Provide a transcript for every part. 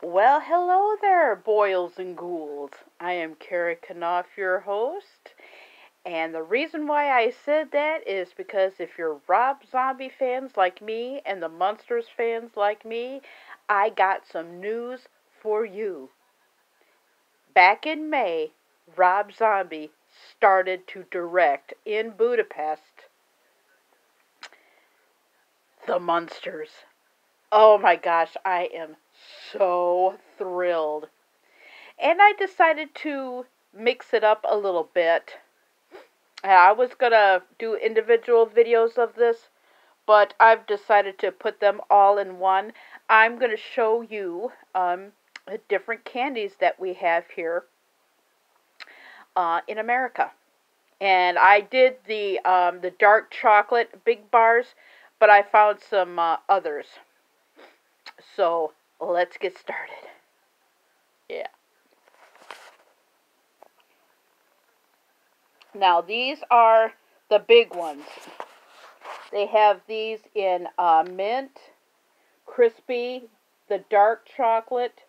Well, hello there, boils and ghouls. I am Kerry Knauf, your host. And the reason why I said that is because if you're Rob Zombie fans like me and the Munsters fans like me, I got some news for you. Back in May, Rob Zombie started to direct in Budapest The Munsters. Oh my gosh, I am so thrilled. And I decided to mix it up a little bit. I was going to do individual videos of this, but I've decided to put them all in one. I'm going to show you um, the different candies that we have here uh, in America. And I did the um, the dark chocolate big bars, but I found some uh, others. So let's get started. Yeah. Now these are the big ones. They have these in uh, mint, crispy, the dark chocolate,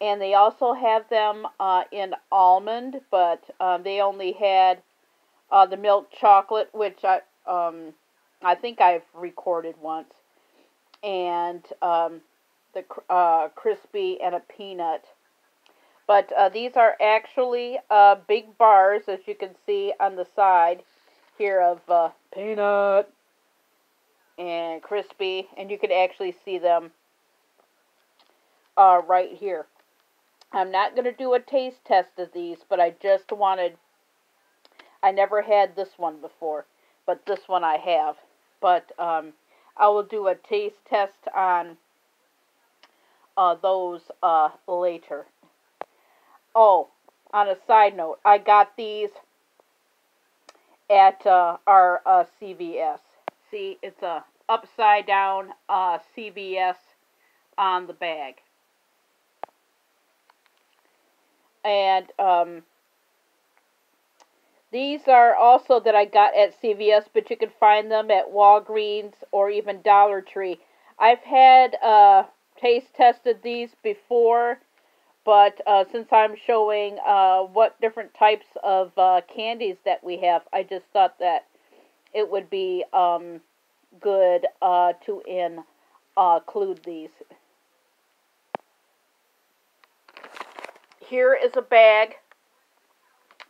and they also have them uh, in almond, but um, they only had uh, the milk chocolate, which I um, I think I've recorded once, and um, the uh, crispy and a peanut. But uh, these are actually uh, big bars, as you can see on the side here of uh, peanut and crispy, and you can actually see them uh, right here. I'm not going to do a taste test of these, but I just wanted, I never had this one before, but this one I have. But um, I will do a taste test on uh, those uh, later. Oh, on a side note, I got these at uh, our uh, CVS. See, it's a upside down uh, CVS on the bag. And um, these are also that I got at CVS, but you can find them at Walgreens or even Dollar Tree. I've had uh, taste tested these before but uh, since I'm showing uh, what different types of uh, candies that we have, I just thought that it would be um, good uh, to uh, include these. Here is a bag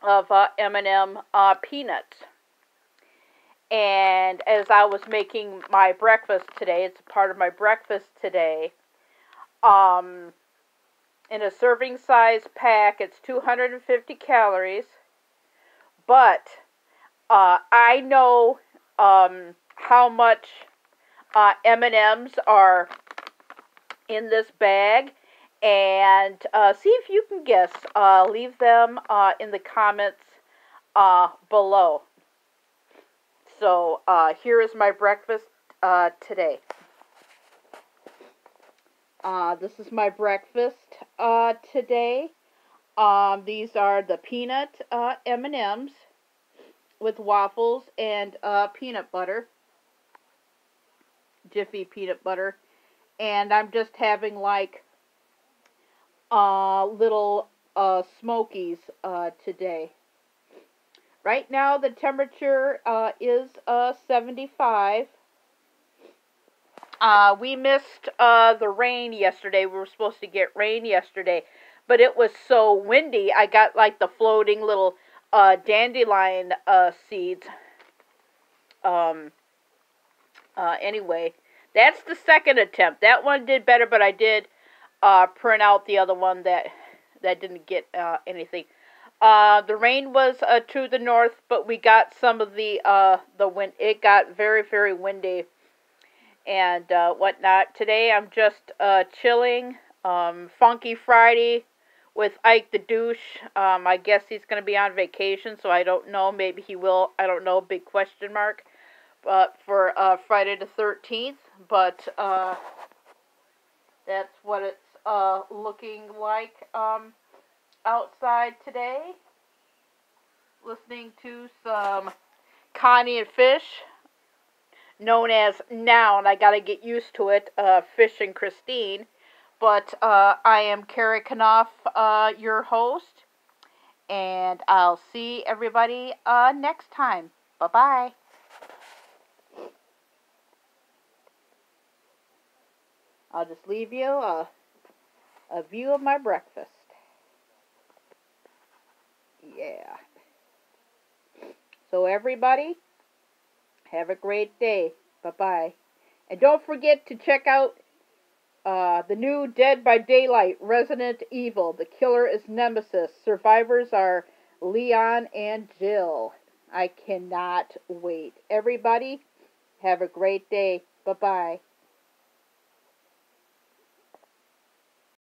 of uh, M&M peanuts. And as I was making my breakfast today, it's part of my breakfast today, um, in a serving size pack. It's 250 calories. But uh, I know um, how much uh, M&Ms are in this bag. And uh, see if you can guess. Uh, leave them uh, in the comments uh, below. So here is my breakfast today. Uh, this is my breakfast uh, today. Um, these are the peanut uh, M&Ms with waffles and uh, peanut butter. Jiffy peanut butter. And I'm just having like uh, little uh, smokies uh, today. Right now the temperature uh, is uh, 75 uh, we missed uh, the rain yesterday. We were supposed to get rain yesterday, but it was so windy. I got like the floating little uh, dandelion uh, seeds. Um. Uh, anyway, that's the second attempt. That one did better, but I did uh, print out the other one that that didn't get uh, anything. Uh, the rain was uh, to the north, but we got some of the uh, the wind. It got very very windy and uh, whatnot. Today I'm just uh, chilling. Um, Funky Friday with Ike the douche. Um, I guess he's going to be on vacation, so I don't know. Maybe he will. I don't know. Big question mark. But for uh, Friday the 13th. But uh, that's what it's uh, looking like um, outside today. Listening to some Connie and Fish known as now, and I got to get used to it, uh, Fish and Christine. But uh, I am Kerry Knauf, uh, your host, and I'll see everybody uh, next time. Bye bye. I'll just leave you a, a view of my breakfast. Yeah. So, everybody, have a great day. Bye bye. And don't forget to check out uh, the new Dead by Daylight Resident Evil. The killer is Nemesis. Survivors are Leon and Jill. I cannot wait. Everybody, have a great day. Bye bye.